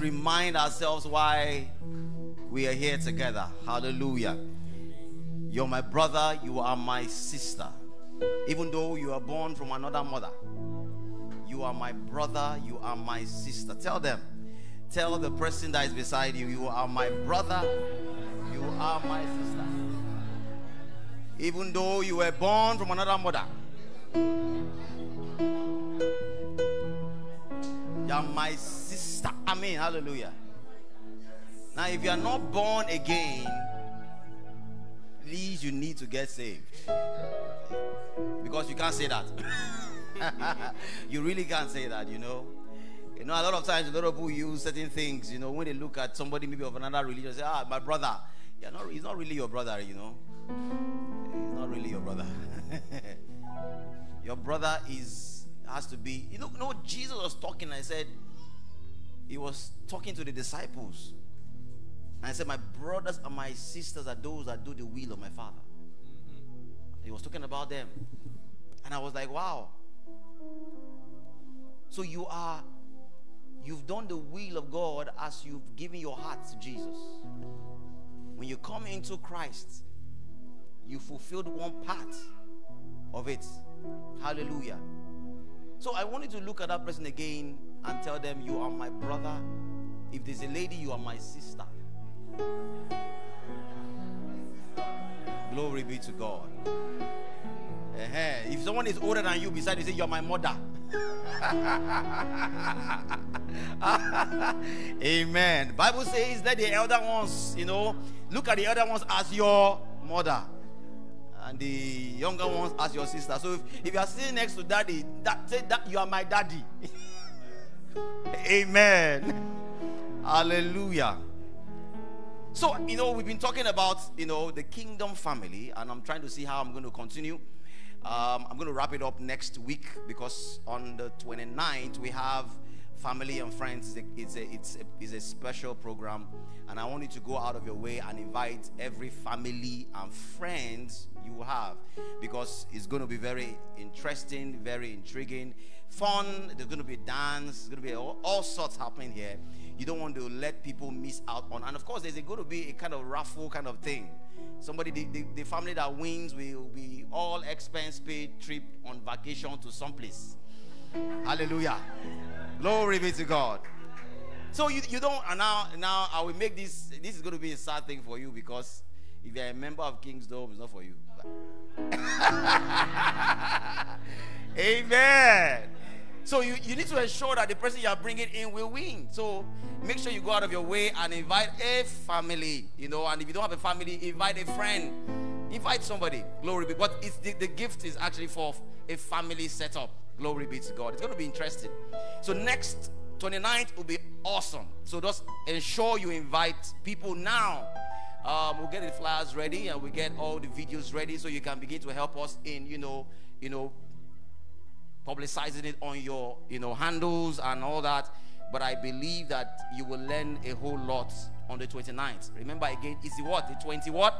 remind ourselves why we are here together. Hallelujah. You're my brother, you are my sister. Even though you are born from another mother, you are my brother, you are my sister. Tell them, tell the person that is beside you, you are my brother, you are my sister. Even though you were born from another mother, you are my sister. Amen. Hallelujah. Now, if you are not born again, please, you need to get saved. Because you can't say that. you really can't say that, you know. You know, a lot of times, a lot of people use certain things, you know, when they look at somebody maybe of another religion, say, ah, my brother. Yeah, not, he's not really your brother, you know. He's not really your brother. your brother is has to be, you know, know, Jesus was talking, I said, he was talking to the disciples. And I said, My brothers and my sisters are those that do the will of my Father. Mm-hmm. He was talking about them. And I was like, Wow. So you are, you've done the will of God as you've given your heart to Jesus. When you come into Christ, you fulfilled one part of it. Hallelujah. So I wanted to look at that person again and tell them, You are my brother. If there's a lady, you are my sister. Glory be to God. Uh-huh. If someone is older than you beside you, say, You're my mother. Amen. Bible says that the elder ones, you know, look at the elder ones as your mother. And the younger ones as your sister. So if, if you are sitting next to daddy, that say that you are my daddy. Amen. Hallelujah. So, you know, we've been talking about, you know, the kingdom family, and I'm trying to see how I'm going to continue. Um, I'm going to wrap it up next week because on the 29th, we have family and friends. It's a, it's a, it's a special program, and I want you to go out of your way and invite every family and friends you have because it's going to be very interesting, very intriguing, fun. There's going to be dance, there's going to be all, all sorts happening here you don't want to let people miss out on. And of course, there's going to be a kind of raffle kind of thing. Somebody, the, the, the, family that wins will be all expense paid trip on vacation to someplace. Hallelujah. Glory be to God. So you, you don't, and now, now I will make this, this is going to be a sad thing for you because if you're a member of Kingsdome, it's not for you. Amen. So you, you need to ensure that the person you are bringing in will win. So make sure you go out of your way and invite a family, you know. And if you don't have a family, invite a friend, invite somebody. Glory be. But it's the, the gift is actually for a family setup. Glory be to God. It's going to be interesting. So next 29th will be awesome. So just ensure you invite people now. Um, we'll get the flyers ready and we get all the videos ready so you can begin to help us in, you know, you know, publicizing it on your, you know, handles and all that. But I believe that you will learn a whole lot on the 29th. Remember again, it's the what? The 20 what?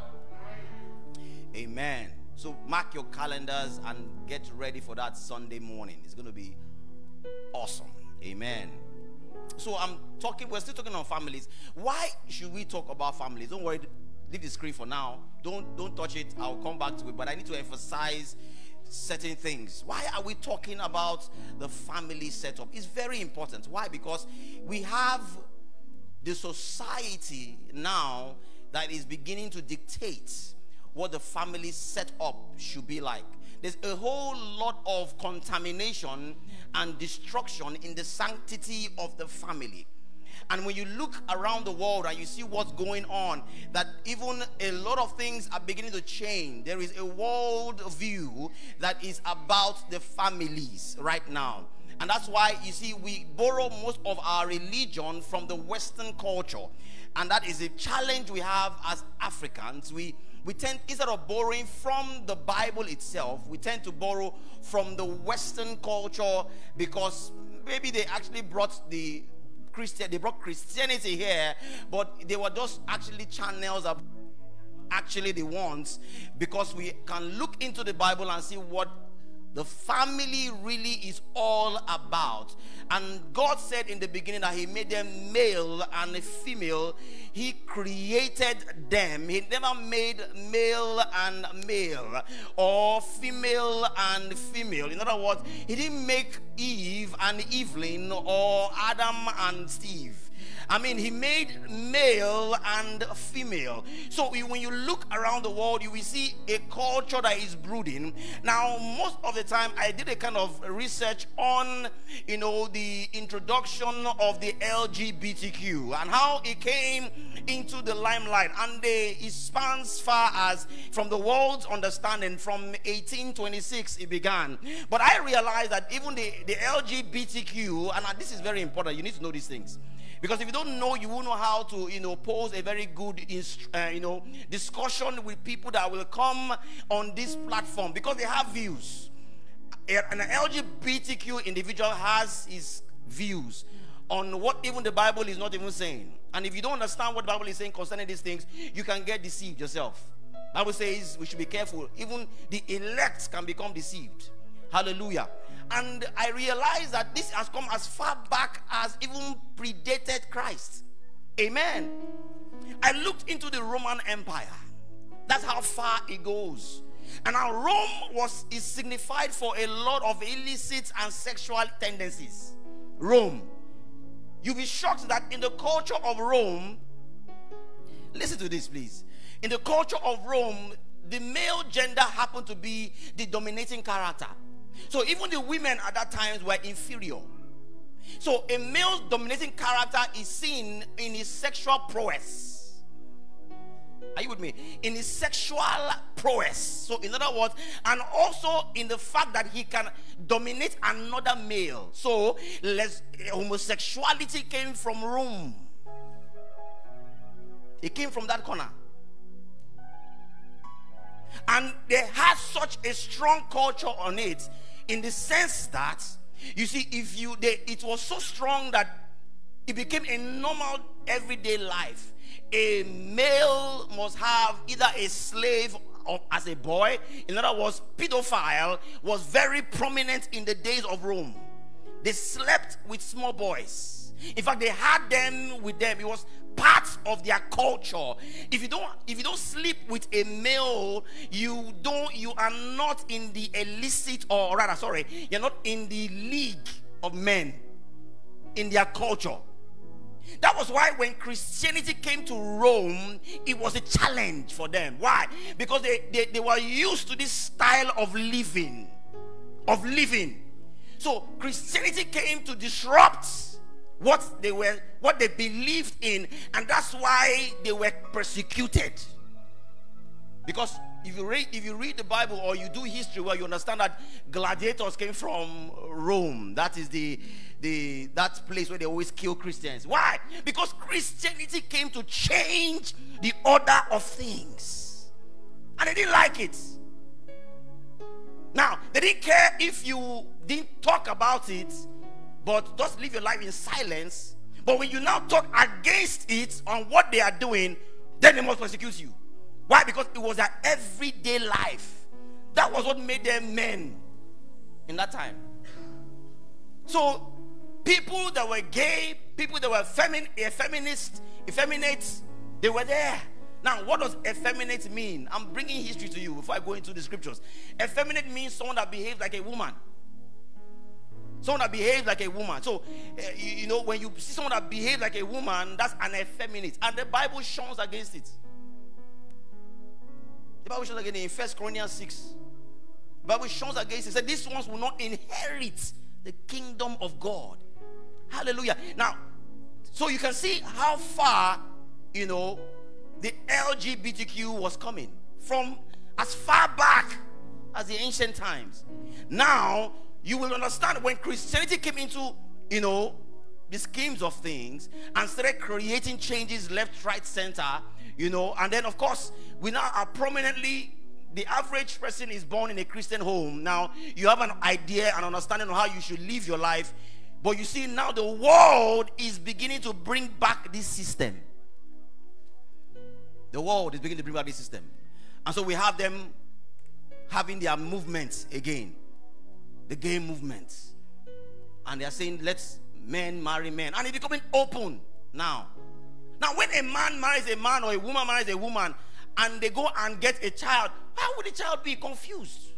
Amen. So mark your calendars and get ready for that Sunday morning. It's going to be awesome. Amen. So I'm talking, we're still talking on families. Why should we talk about families? Don't worry, leave the screen for now. Don't don't touch it. I'll come back to it. But I need to emphasize certain things. Why are we talking about the family setup? It's very important. Why? Because we have the society now that is beginning to dictate what the family setup should be like. There's a whole lot of contamination and destruction in the sanctity of the family. And when you look around the world and you see what's going on, that even a lot of things are beginning to change. There is a world view that is about the families right now. And that's why you see we borrow most of our religion from the Western culture. And that is a challenge we have as Africans. We we tend instead of borrowing from the Bible itself, we tend to borrow from the Western culture because maybe they actually brought the Christian, they brought Christianity here, but they were just actually channels of actually the ones because we can look into the Bible and see what the family really is all about. And God said in the beginning that He made them male and female. He created them. He never made male and male or female and female. In other words, He didn't make Eve and Evelyn or Adam and Steve. I mean, he made male and female. So when you look around the world, you will see a culture that is brooding. Now, most of the time, I did a kind of research on, you know, the introduction of the LGBTQ and how it came into the limelight. And they, it spans far as from the world's understanding from 1826 it began. But I realized that even the, the LGBTQ, and this is very important, you need to know these things. Because if you don't know, you won't know how to, you know, pose a very good, uh, you know, discussion with people that will come on this platform because they have views. An LGBTQ individual has his views on what even the Bible is not even saying. And if you don't understand what Bible is saying concerning these things, you can get deceived yourself. Bible says we should be careful. Even the elect can become deceived. Hallelujah. And I realized that this has come as far back as even predated Christ. Amen. I looked into the Roman Empire. That's how far it goes. And now Rome was is signified for a lot of illicit and sexual tendencies. Rome. You'll be shocked that in the culture of Rome, listen to this, please. In the culture of Rome, the male gender happened to be the dominating character. So even the women at that time were inferior. So a male dominating character is seen in his sexual prowess. Are you with me? In his sexual prowess. So, in other words, and also in the fact that he can dominate another male. So, les- homosexuality came from Rome. It came from that corner. And they had such a strong culture on it in the sense that you see if you they, it was so strong that it became a normal everyday life. A male must have either a slave or as a boy. In other words pedophile was very prominent in the days of rome. They slept with small boys. In fact they had them with them. It was part of their culture. If you don't if you don't sleep with a male, you don't you are not in the illicit or rather sorry, you're not in the league of men in their culture. That was why when Christianity came to Rome, it was a challenge for them. Why? Because they, they, they were used to this style of living. Of living. So Christianity came to disrupt what they were what they believed in and that's why they were persecuted. Because if you read if you read the bible or you do history well you understand that gladiators came from rome. That is the the that place where they always kill christians. Why? Because christianity came to change the order of things. And they didn't like it. Now they didn't care if you didn't talk about it but just live your life in silence. But when you now talk against it on what they are doing, then they must persecute you. Why? Because it was their everyday life. That was what made them men in that time. So, people that were gay, people that were femin- feminist, effeminate, they were there. Now, what does effeminate mean? I'm bringing history to you before I go into the scriptures. Effeminate means someone that behaves like a woman. Someone that behaves like a woman. So, uh, you, you, know, when you see someone that behaves like a woman, that's an effeminate. And the Bible shuns against it. The Bible shuns against it in First Corinthians 6. The Bible shuns against it. It said, These ones will not inherit the kingdom of God. Hallelujah. Now, so you can see how far, you know, the LGBTQ was coming from as far back as the ancient times. Now, you will understand when Christianity came into, you know, the schemes of things and started creating changes left, right, center, you know, and then of course we now are prominently the average person is born in a Christian home. Now you have an idea and understanding of how you should live your life. But you see, now the world is beginning to bring back this system. The world is beginning to bring back this system. And so we have them having their movements again. The gay movement. And they are saying, let's men marry men. And it's becoming open now. Now, when a man marries a man or a woman marries a woman and they go and get a child, how would the child be confused?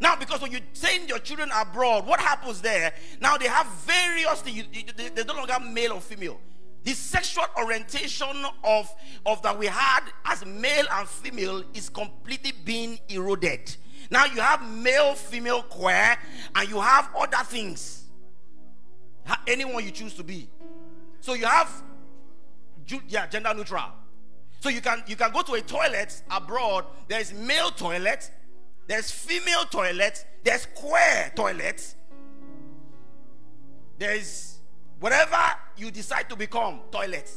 Now, because when you send your children abroad, what happens there? Now they have various things. They no longer male or female. The sexual orientation of, of that we had as male and female is completely being eroded. Now you have male, female, queer, and you have other things. Anyone you choose to be. So you have yeah, gender neutral. So you can you can go to a toilet abroad. There is male toilet, there's female toilet, there's queer toilet, there's whatever you decide to become toilet.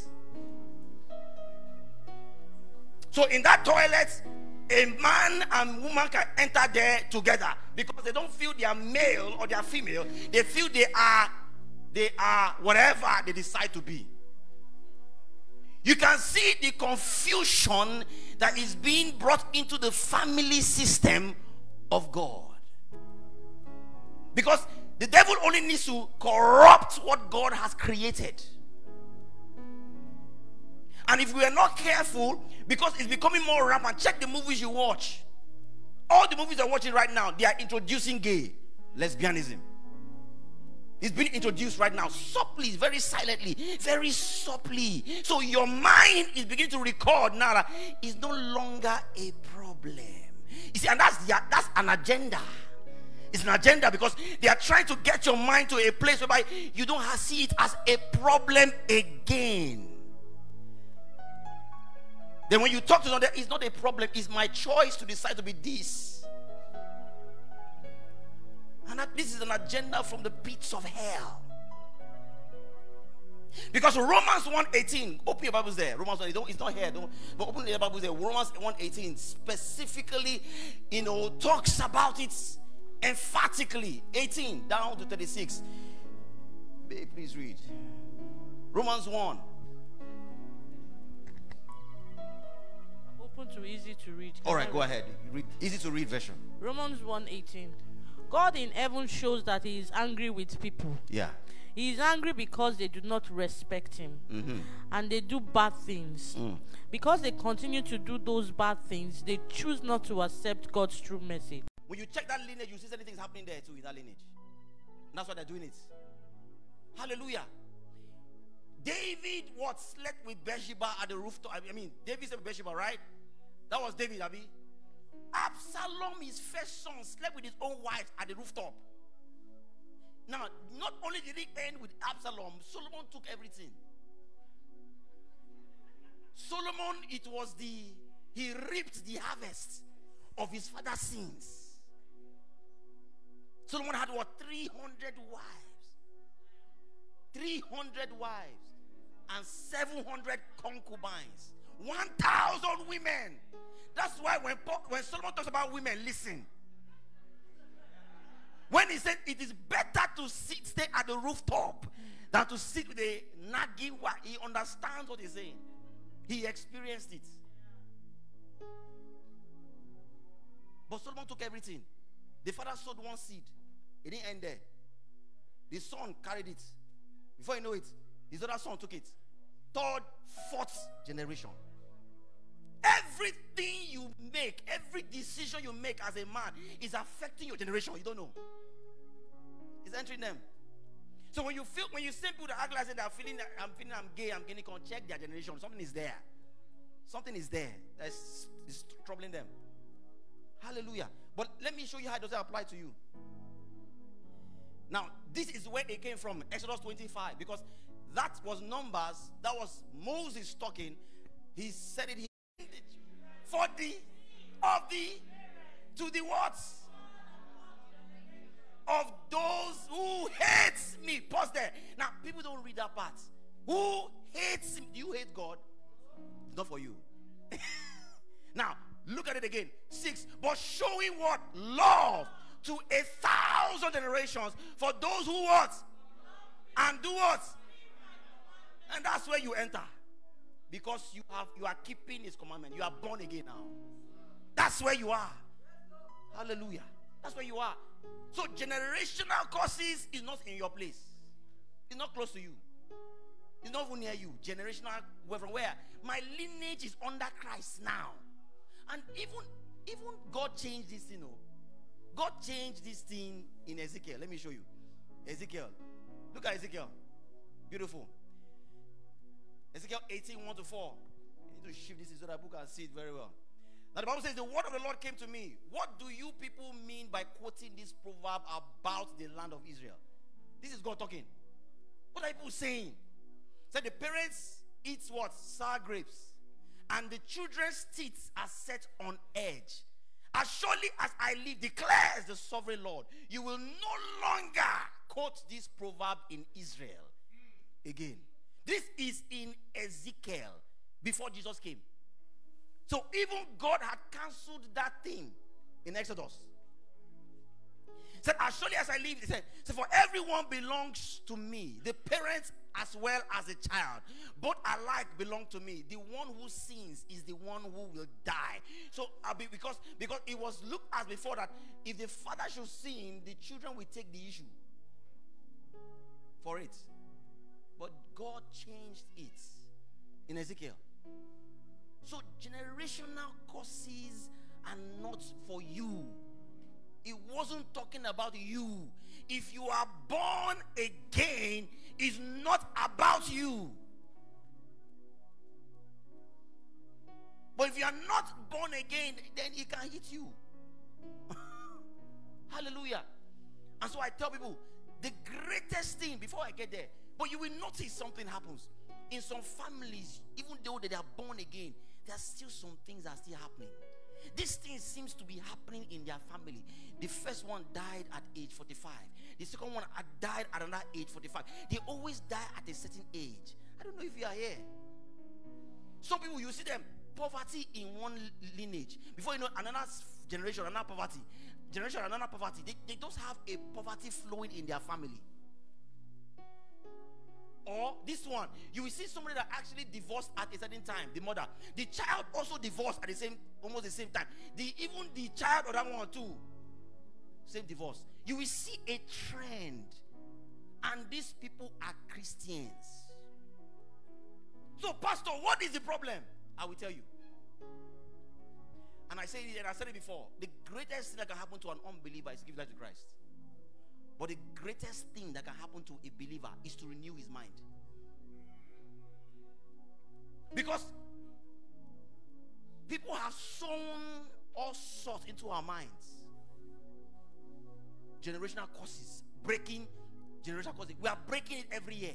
So in that toilet, a man and woman can enter there together because they don't feel they are male or they are female. They feel they are they are whatever they decide to be. You can see the confusion that is being brought into the family system of God. Because the devil only needs to corrupt what God has created. And if we are not careful, because it's becoming more rampant, check the movies you watch. All the movies I'm watching right now, they are introducing gay lesbianism. It's being introduced right now, softly, very silently, very softly. So your mind is beginning to record now that it's no longer a problem. You see, and that's the, that's an agenda. It's an agenda because they are trying to get your mind to a place whereby you don't see it as a problem again. Then when you talk to another, it's not a problem. It's my choice to decide to be this. And that this is an agenda from the pits of hell. Because Romans 1.18, open your Bibles there. Romans 1, it's not here, don't, but open your Bibles there. Romans 1.18 specifically, you know, talks about it emphatically. 18 down to 36. Babe, please read. Romans 1. Open to easy to read. All right, go ahead. Read easy to read version. Romans 1.18. God in heaven shows that he is angry with people. Yeah. He is angry because they do not respect him Mm-hmm. and they do bad things. Mm. Because they continue to do those bad things, they choose not to accept God's true message. When you check that lineage, you see anything is happening there too in that lineage. And that's why they're doing it. Hallelujah. David what slept with Bathsheba at the rooftop. I mean, David slept with Bathsheba, right? That was David, Abi. Absalom, his first son, slept with his own wife at the rooftop. Now, not only did it end with Absalom, Solomon took everything. Solomon, it was the he reaped the harvest of his father's sins. Solomon had what 300 wives, 300 wives, and 700 concubines, 1,000 women. That's why when Paul, when Solomon talks about women, listen. When he said it is better to sit stay at the rooftop than to sit with a naggy wife, he understands what he's saying. He experienced it. But Solomon took everything. The father sowed one seed. It didn't end there. The son carried it. Before you know it, his other son took it. Third, fourth generation. Everything you make, every decision you make as a man is affecting your generation. You don't know. It's entering them. So when you feel when you see people that act like they're feeling that I'm feeling I'm gay, I'm gay, can check their generation. Something is there. Something is there that's is troubling them. Hallelujah. But let me show you how it doesn't apply to you. Now, this is where it came from, Exodus 25, because that was numbers, that was Moses talking. He said it for the of the to the what? Of those who hates me. Pause there. Now, people don't read that part. Who hates? Do you hate God? Not for you. now, look at it again. Six. But showing what? Love to a thousand generations for those who what? And do what? And that's where you enter. Because you have you are keeping his commandment. You are born again now. That's where you are. Hallelujah. That's where you are. So generational curses is not in your place. It's not close to you. It's not even near you. Generational where from where? My lineage is under Christ now. And even even God changed this, you oh. know. God changed this thing in Ezekiel. Let me show you. Ezekiel. Look at Ezekiel. Beautiful. Ezekiel 18, 1 to 4. You need to shift this so that book can see it very well. Now the Bible says, The word of the Lord came to me. What do you people mean by quoting this proverb about the land of Israel? This is God talking. What are people saying? Said the parents eat what? Sour grapes. And the children's teeth are set on edge. As surely as I live, declares the sovereign Lord, you will no longer quote this proverb in Israel again. This is in Ezekiel before Jesus came. So even God had cancelled that thing in Exodus. Said, as surely as I live, he said, so for everyone belongs to me, the parents as well as the child. Both alike belong to me. The one who sins is the one who will die. So uh, because because it was looked as before that if the father should sin, the children will take the issue for it. But God changed it in Ezekiel. So generational curses are not for you. It wasn't talking about you. If you are born again, it's not about you. But if you are not born again, then it can hit you. Hallelujah. And so I tell people the greatest thing before I get there, but you will notice something happens. In some families, even though they are born again, there are still some things that are still happening. This thing seems to be happening in their family. The first one died at age 45. The second one died at another age 45. They always die at a certain age. I don't know if you are here. Some people you see them poverty in one lineage. Before you know another generation, another poverty. Generation, another poverty. They, they don't have a poverty flowing in their family. Or this one, you will see somebody that actually divorced at a certain time, the mother. The child also divorced at the same, almost the same time. The even the child or that one too, same divorce. You will see a trend, and these people are Christians. So, Pastor, what is the problem? I will tell you. And I say it, and I said it before. The greatest thing that can happen to an unbeliever is give life to Christ. But the greatest thing that can happen to a believer is to renew his mind. Because people have sown all sorts into our minds. Generational curses, breaking generational curses. We are breaking it every year.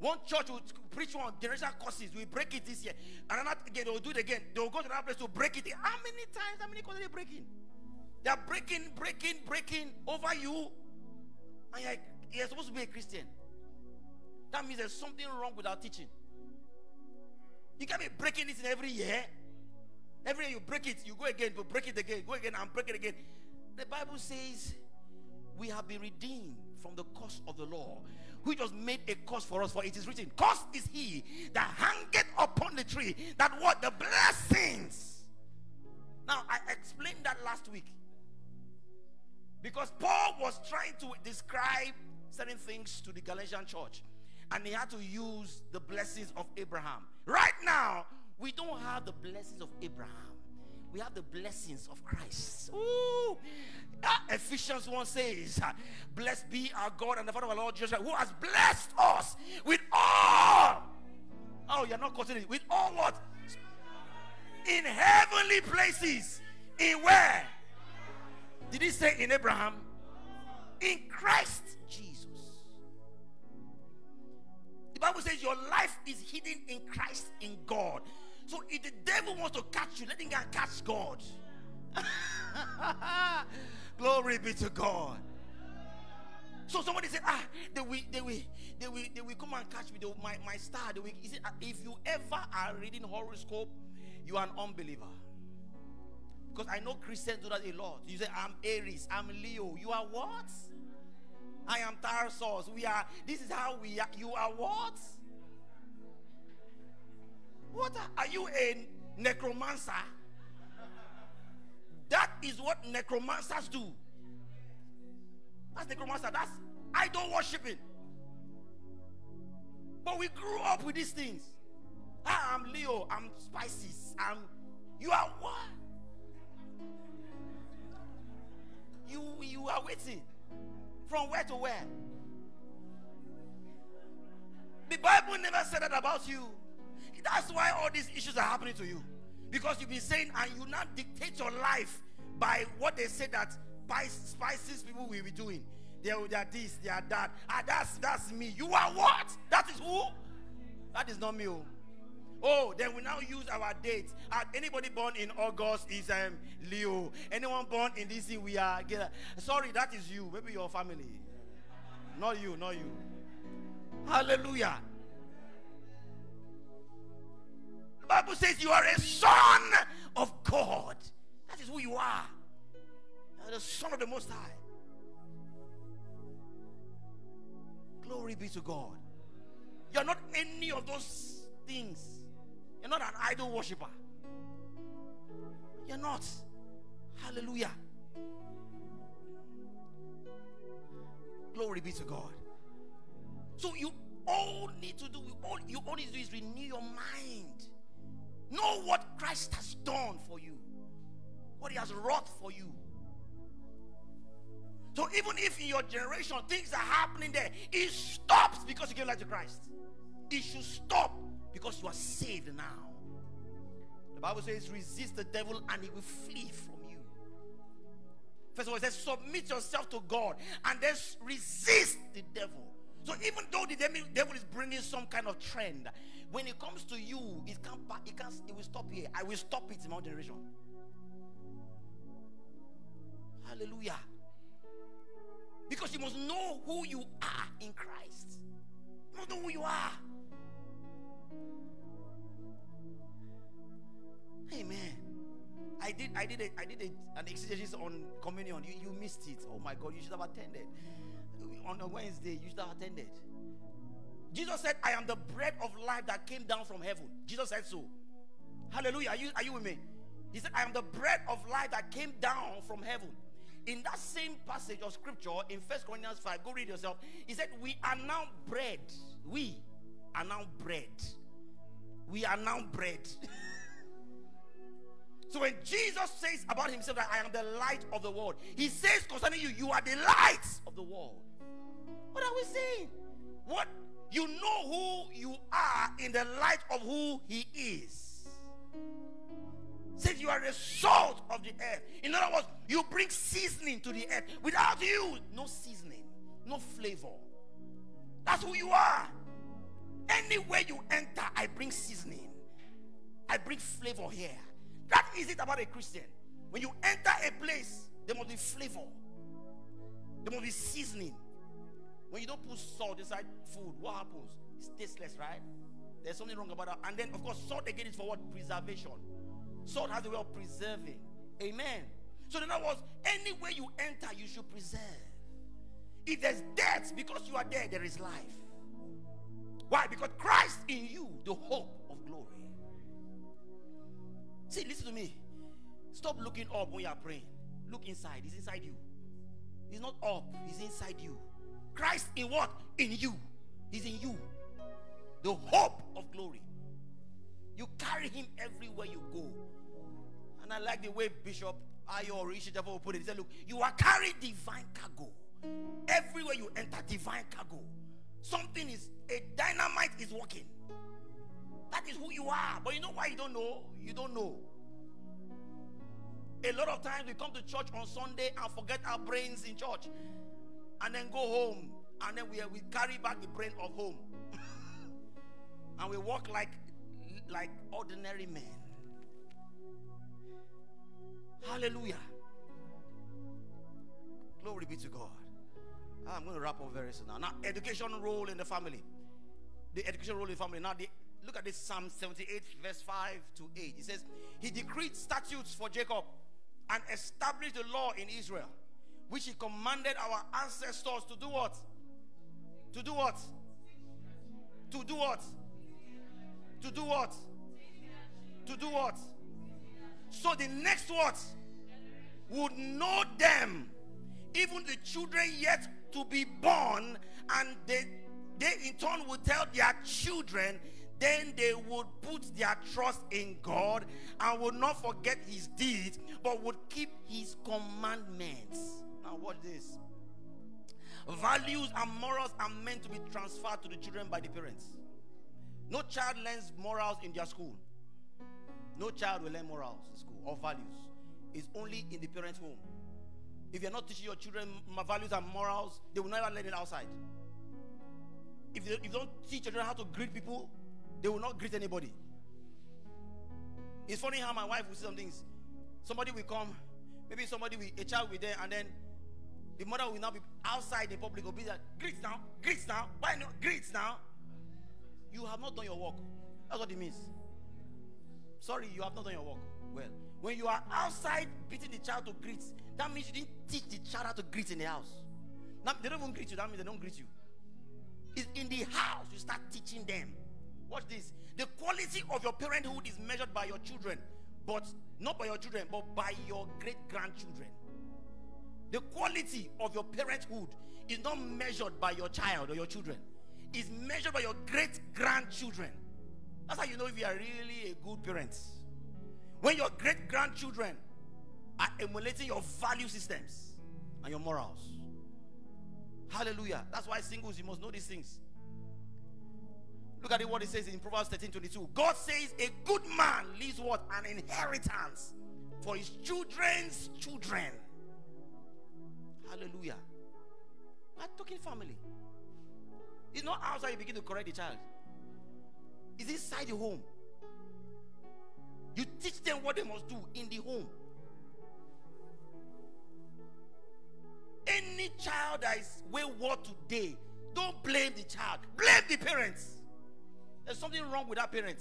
One church will preach one generational curses. We break it this year. And another again, they will do it again. They will go to another place to break it. How many times? How many curses are they breaking? They are breaking, breaking, breaking over you and you're, you're supposed to be a Christian. That means there's something wrong with our teaching. You can't be breaking it in every year. Every year you break it, you go again, you break it again, go again and break it again. The Bible says we have been redeemed from the curse of the law, which was made a curse for us. For it is written, Curse is he that hangeth upon the tree, that what the blessings. Now I explained that last week. Because Paul was trying to describe certain things to the Galatian church. And he had to use the blessings of Abraham. Right now, we don't have the blessings of Abraham. We have the blessings of Christ. Ooh. Uh, Ephesians 1 says, Blessed be our God and the Father of our Lord Jesus who has blessed us with all. Oh, you're not quoting it. With all what? In heavenly places. In where? Did he say in Abraham? In Christ Jesus. The Bible says your life is hidden in Christ in God. So if the devil wants to catch you, let him catch God. Glory be to God. So somebody said, ah, they will, they will, they will, they will come and catch me. They will, my, my star. They will, if you ever are reading horoscope, you are an unbeliever. Because I know Christians do that a lot. You say, I'm Aries, I'm Leo. You are what? I am Taurus. We are, this is how we are. You are what? What are, are you a necromancer? That is what necromancers do. That's necromancer. That's idol worshiping. But we grew up with these things. I'm Leo. I'm Spices. I'm. You are what? You you are waiting. From where to where? The Bible never said that about you. That's why all these issues are happening to you. Because you've been saying, and you now dictate your life by what they say that spices people will be doing. They they are this, they are that. Ah, that's that's me. You are what? That is who? That is not me. Oh, oh then we now use our dates. Uh, anybody born in August is um, Leo. Anyone born in this we are. Sorry, that is you. Maybe your family. Not you, not you. Hallelujah. The Bible says you are a son of God. That is who you are. You are the son of the Most High. Glory be to God. You're not any of those things. You're not an idol worshiper. You're not. Hallelujah. Glory be to God. So you all need to do, all you all need to do is renew your mind. Know what Christ has done for you, what He has wrought for you. So even if in your generation things are happening there, it stops because you gave life to Christ. It should stop because you are saved now. The Bible says, resist the devil and he will flee from you. First of all, it says, submit yourself to God and then resist the devil. So even though the devil is bringing some kind of trend, when it comes to you, it can't, it can't, it will stop here. I will stop it in my generation. Hallelujah. Because you must know who you are in Christ. You must know who you are. Amen. I did I did a, I did a, an exegesis on communion. You, you missed it. Oh my God, you should have attended. On a Wednesday, you should have attended. Jesus said, I am the bread of life that came down from heaven. Jesus said so. Hallelujah. Are you, are you with me? He said, I am the bread of life that came down from heaven in that same passage of scripture in First Corinthians 5, go read yourself. He said, We are now bread. We are now bread. We are now bread. so when Jesus says about himself that I am the light of the world, he says concerning you, you are the light of the world. What are we saying? What you know who you are in the light of who he is says you are the salt of the earth. In other words, you bring seasoning to the earth. Without you, no seasoning, no flavor. That's who you are. Anywhere you enter, I bring seasoning. I bring flavor here. That is it about a Christian. When you enter a place, there must be flavor. There must be seasoning. When you don't put salt inside food, what happens? It's tasteless, right? There's something wrong about that. And then, of course, salt again is for what? Preservation. Salt has the way of preserving. Amen. So in other words, anywhere you enter, you should preserve. If there's death, because you are there, there is life. Why? Because Christ in you, the hope of glory. See, listen to me. Stop looking up when you are praying. Look inside. He's inside you. He's not up, he's inside you. Christ in what? In you. He's in you. The hope of glory. You carry him everywhere you go. And I like the way Bishop Ayo Oritsejafor put it. He said, Look, you are carrying divine cargo. Everywhere you enter, divine cargo. Something is, a dynamite is working. That is who you are. But you know why you don't know? You don't know. A lot of times we come to church on Sunday and forget our brains in church. And then go home. And then we, we carry back the brain of home. and we walk like like ordinary men. Hallelujah. Glory be to God. Ah, I'm going to wrap up very soon now. Now, education role in the family. The education role in the family. Now, the, look at this Psalm 78, verse 5 to 8. It says, He decreed statutes for Jacob and established the law in Israel, which He commanded our ancestors to do what? To do what? To do what? To do what? To do what? So the next what? Would know them even the children yet to be born, and they they in turn will tell their children then they would put their trust in God and would not forget his deeds, but would keep his commandments. Now, watch this. Values and morals are meant to be transferred to the children by the parents. No child learns morals in their school. No child will learn morals in school or values. It's only in the parents' home. If you're not teaching your children values and morals, they will never learn it outside. If you, if you don't teach children how to greet people, they will not greet anybody. It's funny how my wife will say some things. Somebody will come, maybe somebody will, a child will there, and then the mother will now be outside in public, will be like, greets now, greets now, why not greets now? You have not done your work. That's what it means. Sorry, you have not done your work. Well, when you are outside beating the child to greet, that means you didn't teach the child how to greet in the house. Now, they don't even greet you, that means they don't greet you. It's in the house you start teaching them. Watch this. The quality of your parenthood is measured by your children, but not by your children, but by your great grandchildren. The quality of your parenthood is not measured by your child or your children, it's measured by your great grandchildren. That's how you know if you are really a good parent. When your great grandchildren emulating your value systems and your morals. Hallelujah. That's why singles, you must know these things. Look at what it says in Proverbs 13 22. God says, A good man leaves what? An inheritance for his children's children. Hallelujah. We're talking family. It's not outside you begin to correct the child, it's inside the home. You teach them what they must do in the home. Child that is wayward today, don't blame the child, blame the parents. There's something wrong with that parent.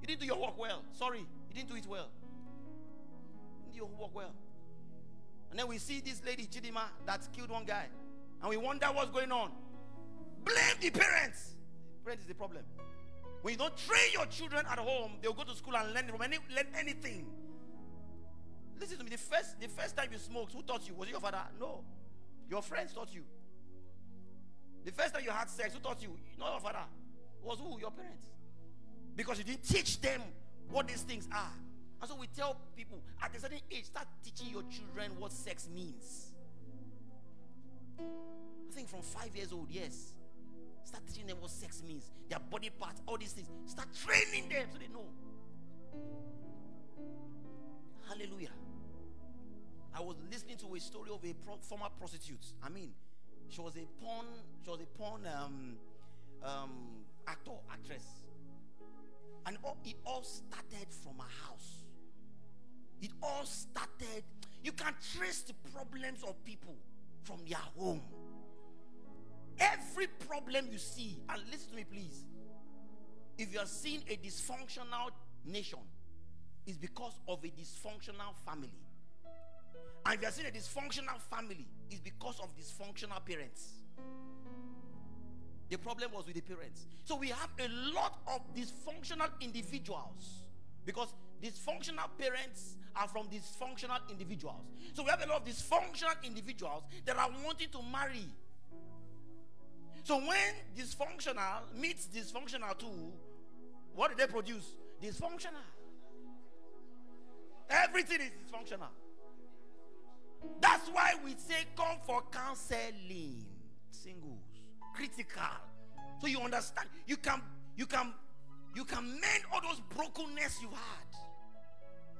You didn't do your work well. Sorry, you didn't do it well. You do your work well. And then we see this lady, Chidinma, that killed one guy. And we wonder what's going on. Blame the parents. The parent is the problem. When you don't train your children at home, they'll go to school and learn from any, learn anything. Listen to me. The first, the first time you smoked, who taught you? Was it your father? No. Your friends taught you. The first time you had sex, who taught you? Not your father was who? Your parents. Because you didn't teach them what these things are. And so we tell people at a certain age, start teaching your children what sex means. I think from five years old, yes. Start teaching them what sex means, their body parts, all these things. Start training them so they know. Was listening to a story of a pro- former prostitute. I mean, she was a porn, she was a porn um, um, actor, actress. And all, it all started from a house. It all started, you can trace the problems of people from their home. Every problem you see, and listen to me, please. If you are seeing a dysfunctional nation, it's because of a dysfunctional family. And if you are seeing a dysfunctional family, it's because of dysfunctional parents. The problem was with the parents. So we have a lot of dysfunctional individuals because dysfunctional parents are from dysfunctional individuals. So we have a lot of dysfunctional individuals that are wanting to marry. So when dysfunctional meets dysfunctional too, what did they produce? Dysfunctional. Everything is dysfunctional. That's why we say come for counseling. Singles critical. So you understand. You can you can you can mend all those brokenness you had,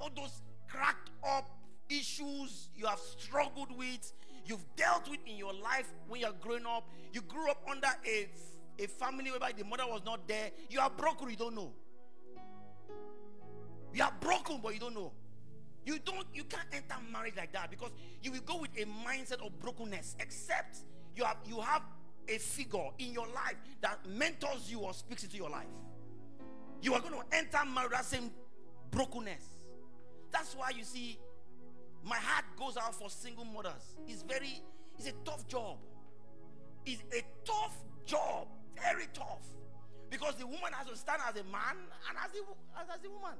all those cracked up issues you have struggled with, you've dealt with in your life when you're growing up. You grew up under a, a family whereby the mother was not there. You are broken, you don't know. You are broken, but you don't know. You don't, you can't enter marriage like that because you will go with a mindset of brokenness, except you have you have a figure in your life that mentors you or speaks into your life, you are going to enter marriage that same brokenness. That's why you see, my heart goes out for single mothers. It's very, it's a tough job. It's a tough job, very tough, because the woman has to stand as a man and as a, as, as a woman,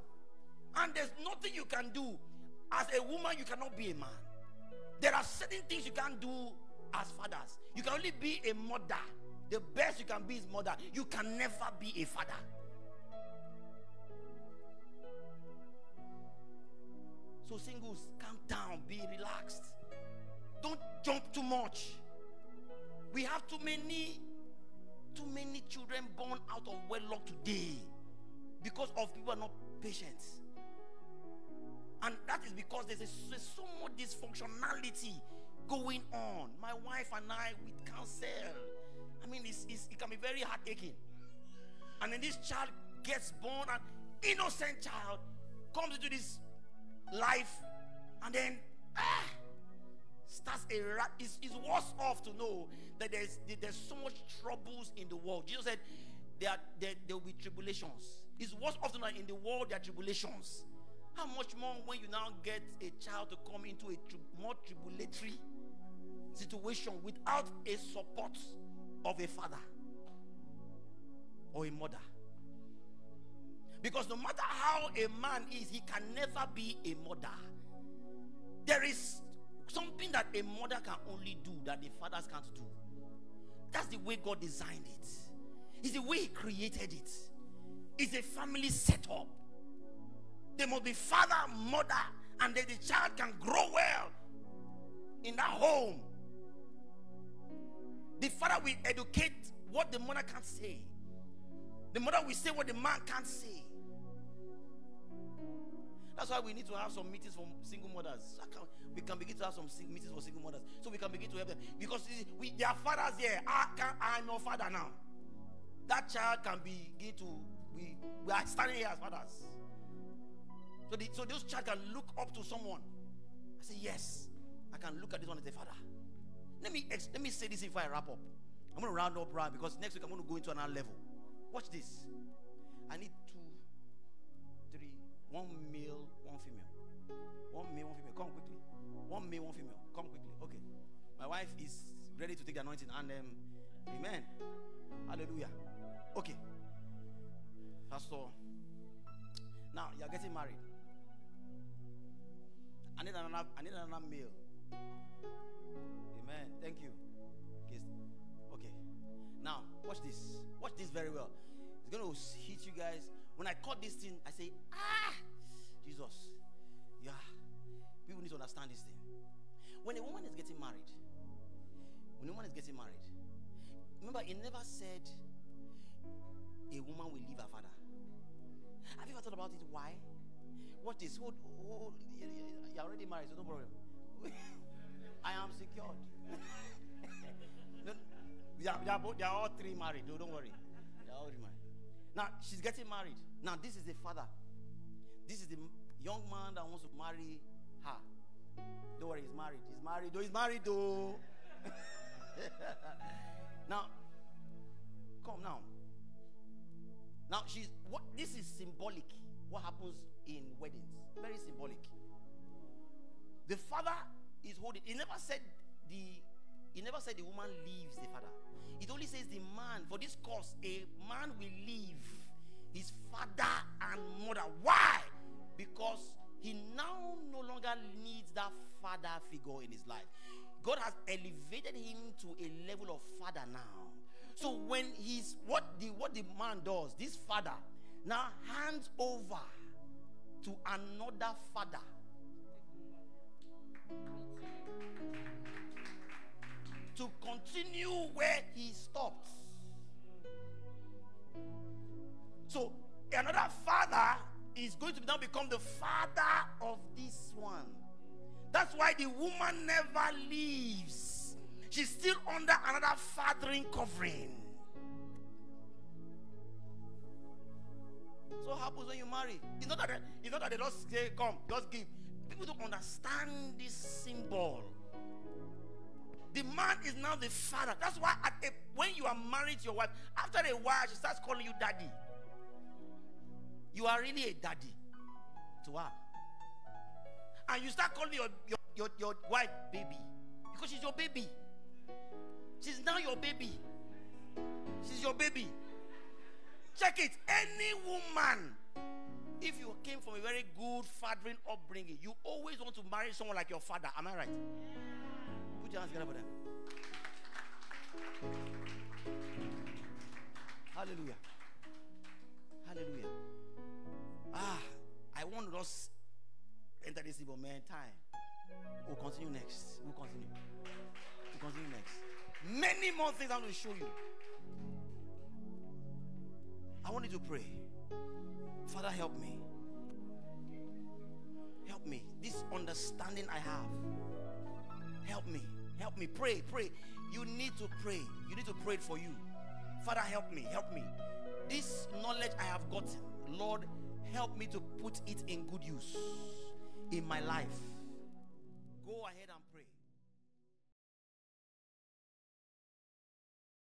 and there's nothing you can do as a woman. You cannot be a man. There are certain things you can't do as fathers. You can only be a mother. The best you can be is mother. You can never be a father. So singles, calm down, be relaxed. Don't jump too much. We have too many, too many children born out of wedlock today because of people are not patient. And that is because there's, a, there's so much dysfunctionality going on. My wife and I with cancer. I mean, it's, it's, it can be very heartaching. And then this child gets born, an innocent child comes into this life, and then ah, starts a rat. It's, it's worse off to know that there's there's so much troubles in the world. Jesus said there, there, there will be tribulations. It's worse often than in the world there are tribulations. How much more when you now get a child to come into a tri- more tribulatory situation without a support of a father or a mother? Because no matter how a man is, he can never be a mother. There is something that a mother can only do that the fathers can't do. That's the way God designed it. It's the way He created it. It's a family setup. There must be father, mother, and then the child can grow well in that home. The father will educate what the mother can't say. The mother will say what the man can't say. That's why we need to have some meetings for single mothers. We can begin to have some meetings for single mothers, so we can begin to help them. Because we, there are fathers here. I can, I'm your father now. That child can begin to. We, we are standing here as fathers. So, the, so those child can look up to someone. I say yes. I can look at this one as a father. Let me let me say this before I wrap up. I'm going to round up round because next week I'm going to go into another level. Watch this. I need two, three, one male, one female. One male, one female. Come quickly. One male, one female. Come quickly. Okay. My wife is ready to take the anointing and um, amen. Hallelujah. Okay. Pastor. Now you're getting married. Need another I need another male. Amen. Thank you. Okay. okay. Now, watch this. Watch this very well. It's going to hit you guys. When I caught this thing, I say, ah, Jesus. Yeah. People need to understand this thing. When a woman is getting married, when a woman is getting married, remember, it never said a woman will leave her father. Have you ever thought about it? Why? Watch this. who hold, you're already married, so no problem. I am secured. no, they, are, they, are both, they are all three married. Don't, don't worry. They are all married. Now, she's getting married. Now, this is the father. This is the young man that wants to marry her. Don't worry, he's married. He's married. Though he's married, though. now, come now. Now she's what this is symbolic. What happens in weddings? Very symbolic. The father is holding. He never said the he never said the woman leaves the father. It only says the man, for this cause, a man will leave his father and mother. Why? Because he now no longer needs that father figure in his life. God has elevated him to a level of father now. So when he's what the what the man does, this father now hands over to another father. To continue where he stopped. So another father is going to now become the father of this one. That's why the woman never leaves. She's still under another fathering covering. So happens when you marry? It's not that they, it's not that they just say, "Come, just give." People don't understand this symbol. The man is now the father. That's why a, when you are married to your wife, after a while she starts calling you daddy. You are really a daddy to her. And you start calling your, your, your, your wife baby because she's your baby. She's now your baby. She's your baby. Check it. Any woman If you came from a very good fathering upbringing, you always want to marry someone like your father. Am I right? Put your hands together for them. Hallelujah. Hallelujah. Ah, I want to just enter this evil man time. We'll continue next. We'll continue. We'll continue next. Many more things I'm going to show you. I want you to pray. Father, help me. Help me. This understanding I have. Help me. Help me. Pray, pray. You need to pray. You need to pray for you. Father, help me. Help me. This knowledge I have gotten, Lord, help me to put it in good use in my life. Go ahead and.